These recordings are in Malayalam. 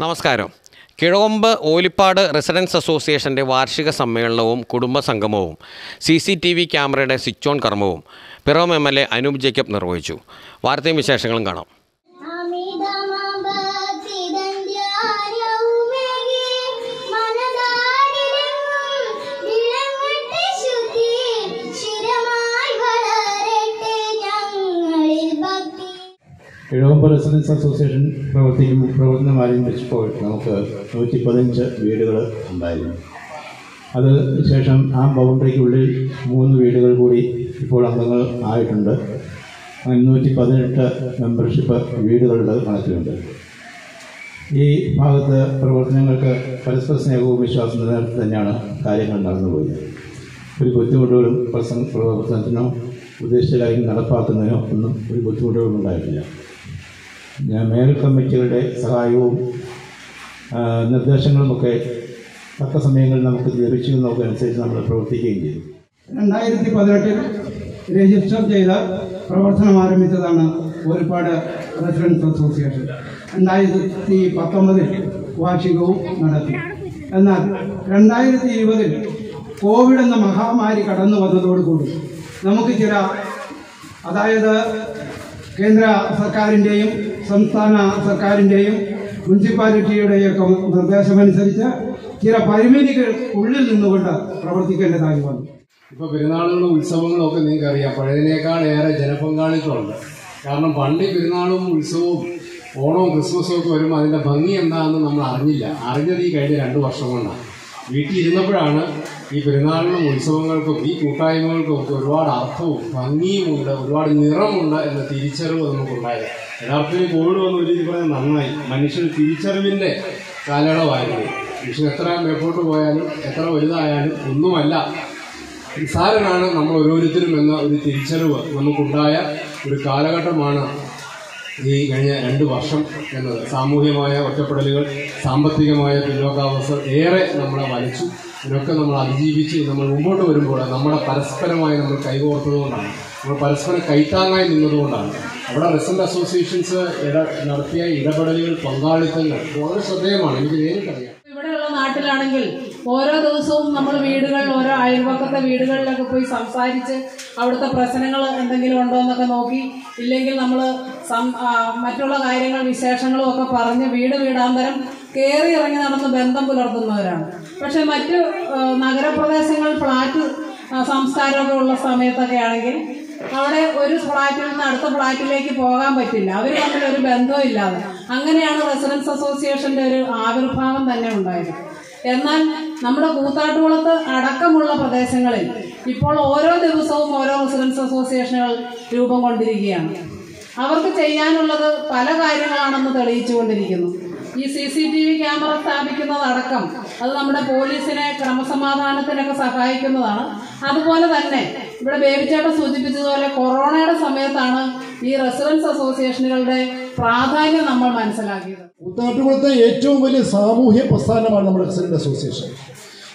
നമസ്കാരം. കിഴകൊമ്പ് ഓലിപ്പാട് റെസിഡൻസ് അസോസിയേഷന്റെ വാർഷിക സമ്മേളനവും കുടുംബ സംഗമവും സി സി ടി വി ക്യാമറയുടെ സ്വിച്ച് ഓൺ കർമ്മവും Piravom M L A Anoop Jacob നിർവഹിച്ചു. വാർത്തയും വിശേഷങ്ങളും കാണാം. ഇഴവമ്പ് റെസിഡൻസ് അസോസിയേഷൻ പ്രവർത്തിക്കും പ്രവർത്തനം ആരംഭിച്ചപ്പോൾ നമുക്ക് നൂറ്റി പതിനഞ്ച് വീടുകൾ ഉണ്ടായിരുന്നു. അത് ശേഷം ആ ബൗണ്ടറിക്കുള്ളിൽ മൂന്ന് വീടുകൾ കൂടി ഇപ്പോൾ അംഗങ്ങൾ ആയിട്ടുണ്ട്. അഞ്ഞൂറ്റി പതിനെട്ട് മെമ്പർഷിപ്പ് വീടുകളുടെ കണക്കിലുണ്ട് ഈ ഭാഗത്ത് പ്രവർത്തനങ്ങൾക്ക് പരസ്പര സ്നേഹവും വിശ്വാസം നിലനിർത്തി തന്നെയാണ് കാര്യങ്ങൾ നടന്നുപോയത്. ഒരു ബുദ്ധിമുട്ടുകളും പ്രസംഗ പ്രവർത്തനത്തിനോ ഉദ്ദേശിച്ച കാര്യം നടപ്പാക്കുന്നതിനോ ഒന്നും ഒരു ബുദ്ധിമുട്ടുകളും ഉണ്ടായിട്ടില്ല മേൽ കമ്മിറ്റികളുടെ സഹായവും നിർദ്ദേശങ്ങളും നിർദ്ദേശങ്ങളുമൊക്കെ തക്ക സമയങ്ങളിൽ നമുക്ക് ലഭിച്ചു എന്നൊക്കെ അനുസരിച്ച് നമ്മൾ പ്രവർത്തിക്കുകയും ചെയ്തു. രണ്ടായിരത്തി പതിനെട്ടിൽ രജിസ്റ്റർ ചെയ്ത പ്രവർത്തനം ആരംഭിച്ചതാണ് ഒരുപാട് റെസിഡൻസ് അസോസിയേഷൻ. രണ്ടായിരത്തി പത്തൊമ്പതിൽ വാർഷികവും നടത്തി. എന്നാൽ രണ്ടായിരത്തി ഇരുപതിൽ കോവിഡ് എന്ന മഹാമാരി കടന്നു വന്നതോടുകൂടി നമുക്ക് ചില അതായത് കേന്ദ്ര സർക്കാരിന്റെയും സംസ്ഥാന സർക്കാരിന്റെയും മുനിസിപ്പാലിറ്റിയുടെയൊക്കെ നിർദ്ദേശമനുസരിച്ച് ചില പരിമിതികൾ ഉള്ളിൽ നിന്നുകൊണ്ട് പ്രവർത്തിക്കേണ്ടതായി വന്നു. ഇപ്പൊ പെരുന്നാളുകളും ഉത്സവങ്ങളും ഒക്കെ നിങ്ങൾക്ക് അറിയാം പഴയതിനേക്കാൾ ഏറെ ജനപങ്കാളിത്തമുണ്ട്. കാരണം പണ്ട് പെരുന്നാളും ഉത്സവവും ഓണവും ക്രിസ്മസും ഒക്കെ വരുമ്പോൾ അതിന്റെ ഭംഗി എന്താണെന്ന് നമ്മൾ അറിഞ്ഞില്ല. അറിഞ്ഞത് ഈ കഴിഞ്ഞ രണ്ട് വർഷം കൊണ്ടാണ്. വീട്ടിൽ ഇരുന്നപ്പോഴാണ് ഈ പെരുന്നാളിനും ഉത്സവങ്ങൾക്കും ഈ കൂട്ടായ്മകൾക്കും ഒക്കെ ഒരുപാട് അർത്ഥവും ഭംഗിയുമുണ്ട് ഒരുപാട് നിറമുണ്ട് എന്ന തിരിച്ചറിവ് നമുക്കുണ്ടായത്. യഥാർത്ഥത്തിൽ കോവിഡ് വന്ന ഒരു രീതി പറഞ്ഞാൽ നന്നായി. മനുഷ്യർ തിരിച്ചറിവിന്റെ കാലയളവായിരുന്നു. മനുഷ്യൻ എത്ര മേപ്പോട്ട് പോയാലും എത്ര വലുതായാലും ഒന്നുമല്ല. നിസ്സാരനാണ് നമ്മൾ ഓരോരുത്തരും എന്ന ഒരു തിരിച്ചറിവ് നമുക്കുണ്ടായ ഒരു കാലഘട്ടമാണ് ഈ കഴിഞ്ഞ രണ്ട് വർഷം എന്നത് സാമൂഹ്യമായ ഒറ്റപ്പെടലുകൾ സാമ്പത്തികമായ പിന്നോക്കാവസ്ഥ ഏറെ നമ്മളെ വലിച്ചു. ഇതിനൊക്കെ നമ്മൾ അതിജീവിച്ച് നമ്മൾ മുമ്പോട്ട് വരുമ്പോൾ നമ്മുടെ പരസ്പരമായി നമ്മൾ കൈകോർത്തതുകൊണ്ടാണ്. നമ്മൾ പരസ്പരം കൈത്താങ്ങായി നിന്നതുകൊണ്ടാണ്. അവിടെ റെസന്റ് അസോസിയേഷൻസ് നടത്തിയ ഇടപെടലുകൾ പങ്കാളിത്തങ്ങൾ വളരെ ശ്രദ്ധേയമാണ്. എനിക്ക് നേരിട്ടറിയാം. ഇവിടെയുള്ള നാട്ടിലാണെങ്കിൽ ഓരോ ദിവസവും നമ്മൾ വീടുകളിൽ ഓരോ അയൽവക്കത്തെ വീടുകളിലൊക്കെ പോയി സംസാരിച്ച് അവിടുത്തെ പ്രശ്നങ്ങൾ എന്തെങ്കിലും ഉണ്ടോ എന്നൊക്കെ നോക്കി. ഇല്ലെങ്കിൽ നമ്മൾ മറ്റുള്ള കാര്യങ്ങൾ വിശേഷങ്ങളും ഒക്കെ പറഞ്ഞ് വീട് വീടാന്തരം കയറി ഇറങ്ങി നടന്ന് ബന്ധം പുലർത്തുന്നവരാണ്. പക്ഷേ മറ്റ് നഗരപ്രദേശങ്ങൾ ഫ്ലാറ്റ് സംസ്കാരമൊക്കെ ഉള്ള സമയത്തൊക്കെ ആണെങ്കിൽ അവിടെ ഒരു ഫ്ലാറ്റിൽ നിന്ന് അടുത്ത ഫ്ലാറ്റിലേക്ക് പോകാൻ പറ്റില്ല. അവർ തമ്മിൽ ഒരു ബന്ധവും ഇല്ലാതെ. അങ്ങനെയാണ് റെസിഡൻസ് അസോസിയേഷന്റെ ഒരു ആവിർഭാവം തന്നെ ഉണ്ടായത്. എന്നാൽ നമ്മുടെ കൂത്താട്ടുകുളത്ത് അടക്കമുള്ള പ്രദേശങ്ങളിൽ ഇപ്പോൾ ഓരോ ദിവസവും ഓരോ റെസിഡൻസ് അസോസിയേഷനുകൾ രൂപം കൊണ്ടിരിക്കുകയാണ്. അവർക്ക് ചെയ്യാനുള്ളത് പല കാര്യങ്ങളാണെന്ന് തെളിയിച്ചുകൊണ്ടിരിക്കുന്നു. ഈ C C T V camera സ്ഥാപിക്കുന്നതടക്കം അത് നമ്മുടെ പോലീസിനെ ക്രമസമാധാനത്തിനൊക്കെ സഹായിക്കുന്നതാണ്. അതുപോലെ തന്നെ ഇവിടെ ബേബിച്ചേട്ടൻ സൂചിപ്പിച്ചതുപോലെ കൊറോണയുടെ സമയത്താണ് ഈ റെസിഡൻസ് അസോസിയേഷനുകളുടെ പ്രാധാന്യം നമ്മൾ മനസ്സിലാക്കിയത്. കൂത്താട്ടുകുളത്തെ ഏറ്റവും വലിയ സാമൂഹ്യ പ്രസ്ഥാനമാണ് നമ്മുടെ റെസിഡന്റ് അസോസിയേഷൻ.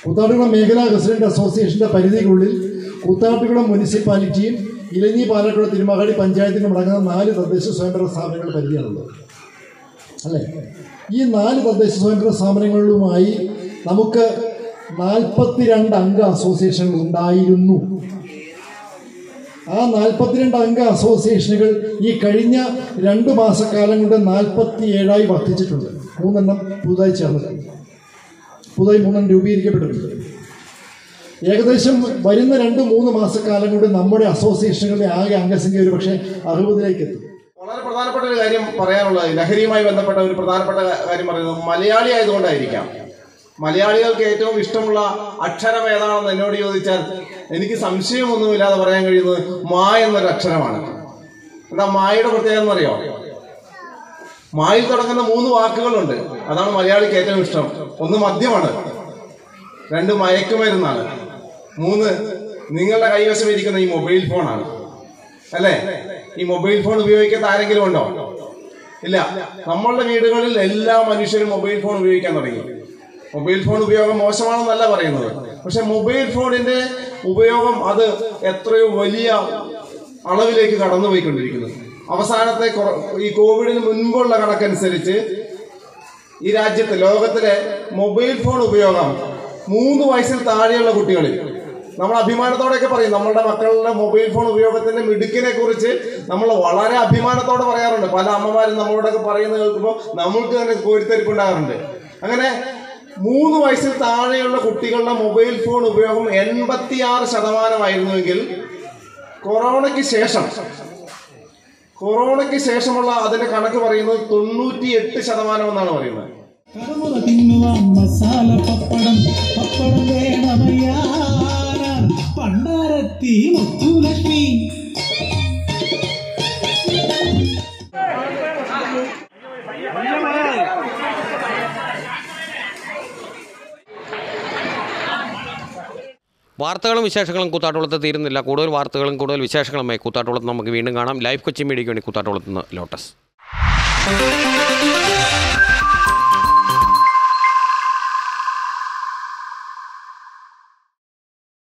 കൂത്താട്ടുകുളം മേഖലാ റെസിഡന്റ് അസോസിയേഷന്റെ പരിധിക്കുള്ളിൽ കൂത്താട്ടുകുളം മുനിസിപ്പാലിറ്റിയും ഇലഞ്ഞി പാലക്കുളം തിരുമഹാടി പഞ്ചായത്തിനും അടങ്ങുന്ന നാല് തദ്ദേശ സ്വയംഭരണ സ്ഥാപനങ്ങൾ പരിധിയാണുള്ളത്. അല്ലേ? ഈ നാല് തദ്ദേശ സ്വയംഭരണ സ്ഥാപനങ്ങളുമായി നമുക്ക് നാൽപ്പത്തിരണ്ട് അംഗ അസോസിയേഷനുകൾ ഉണ്ടായിരുന്നു. ആ നാൽപ്പത്തിരണ്ട് അംഗ അസോസിയേഷനുകൾ ഈ കഴിഞ്ഞ രണ്ട് മാസക്കാലം കൊണ്ട് നാൽപ്പത്തി ഏഴായി വർദ്ധിച്ചിട്ടുണ്ട്. മൂന്നെണ്ണം പുതുതായി ചേർന്നിട്ടുണ്ട്. പുതുതായി മൂന്നെണ്ണം രൂപീകരിക്കപ്പെട്ടിട്ടുണ്ട് ഏകദേശം വരുന്ന രണ്ട് മൂന്ന് മാസക്കാലം കൊണ്ട് നമ്മുടെ അസോസിയേഷനുകളുടെ ആകെ അംഗസംഖ്യ ഒരു പക്ഷേ അറുപതിലേക്ക് എത്തും. വളരെ പ്രധാനപ്പെട്ട ഒരു കാര്യം പറയാനുള്ളത് ലഹരിയുമായി ബന്ധപ്പെട്ട ഒരു പ്രധാനപ്പെട്ട കാര്യം പറയുന്നത് മലയാളി ആയതുകൊണ്ടായിരിക്കാം. മലയാളികൾക്ക് ഏറ്റവും ഇഷ്ടമുള്ള അക്ഷരം ഏതാണെന്ന് എന്നോട് ചോദിച്ചാൽ എനിക്ക് സംശയമൊന്നുമില്ലാതെ പറയാൻ കഴിയുന്നത് മാ എന്നൊരു അക്ഷരമാണ്. എന്താ മായയുടെ പ്രത്യേകത എന്ന് എന്നറിയോ മായിൽ തുടങ്ങുന്ന മൂന്ന് വാക്കുകളുണ്ട്. അതാണ് മലയാളിക്ക് ഏറ്റവും ഇഷ്ടം. ഒന്ന് മദ്യമാണ്. രണ്ട് മയക്കുമരുന്നാണ്. മൂന്ന് നിങ്ങളുടെ കൈവശം ഇരിക്കുന്ന ഈ മൊബൈൽ ഫോണാണ്. അല്ലേ? ഈ മൊബൈൽ ഫോൺ ഉപയോഗിക്കാത്ത ആരെങ്കിലും ഉണ്ടോ? ഇല്ല. നമ്മളുടെ വീടുകളിൽ എല്ലാ മനുഷ്യരും മൊബൈൽ ഫോൺ ഉപയോഗിക്കാൻ തുടങ്ങി. മൊബൈൽ ഫോൺ ഉപയോഗം മോശമാണെന്നല്ല പറയുന്നത്. പക്ഷെ മൊബൈൽ ഫോണിന്റെ ഉപയോഗം അത് എത്രയോ വലിയ അളവിലേക്ക് കടന്നുപോയിക്കൊണ്ടിരിക്കുന്നു. അവസാനത്തെ ഈ കോവിഡിന് മുൻപുള്ള കണക്കനുസരിച്ച് ഈ രാജ്യത്ത് ലോകത്തിലെ മൊബൈൽ ഫോൺ ഉപയോഗം മൂന്ന് വയസ്സിൽ താഴെയുള്ള കുട്ടികളിൽ. നമ്മൾ അഭിമാനത്തോടെയൊക്കെ പറയും നമ്മളുടെ മക്കളുടെ മൊബൈൽ ഫോൺ ഉപയോഗത്തിന്റെ മിടുക്കിനെ കുറിച്ച് നമ്മൾ വളരെ അഭിമാനത്തോടെ പറയാറുണ്ട്. പല അമ്മമാരും നമ്മളോടൊക്കെ പറയുന്നത് കേൾക്കുമ്പോൾ നമ്മൾക്ക് തന്നെ കോരിത്തരിപ്പുണ്ടാകാറുണ്ട് അങ്ങനെ മൂന്ന് വയസ്സിൽ താഴെയുള്ള കുട്ടികളുടെ മൊബൈൽ ഫോൺ ഉപയോഗം എൺപത്തിയാറ് ശതമാനമായിരുന്നുവെങ്കിൽ കൊറോണയ്ക്ക് ശേഷം കൊറോണയ്ക്ക് ശേഷമുള്ള അതിന്റെ കണക്ക് പറയുന്നത് തൊണ്ണൂറ്റി എട്ട് ശതമാനം എന്നാണ് പറയുന്നത് മസാല പപ്പടം പപ്പടം വേണമയ്യാന പണ്ടാരത്തി മുത്തുലക്ഷ്മി. വാർത്തകളും വിശേഷങ്ങളും കൂത്താട്ടുളത്ത് തീരുന്നില്ല. കൂടുതൽ വാർത്തകളും കൂടുതൽ വിശേഷങ്ങളുമായി കൂത്താട്ടുളത്ത് നമുക്ക് വീണ്ടും കാണാം. ലൈഫ് കൊച്ചി മീഡിയയ്ക്ക് വേണ്ടി കൂത്താട്ടുളത്ത് നിന്ന് ലോട്ടസ്.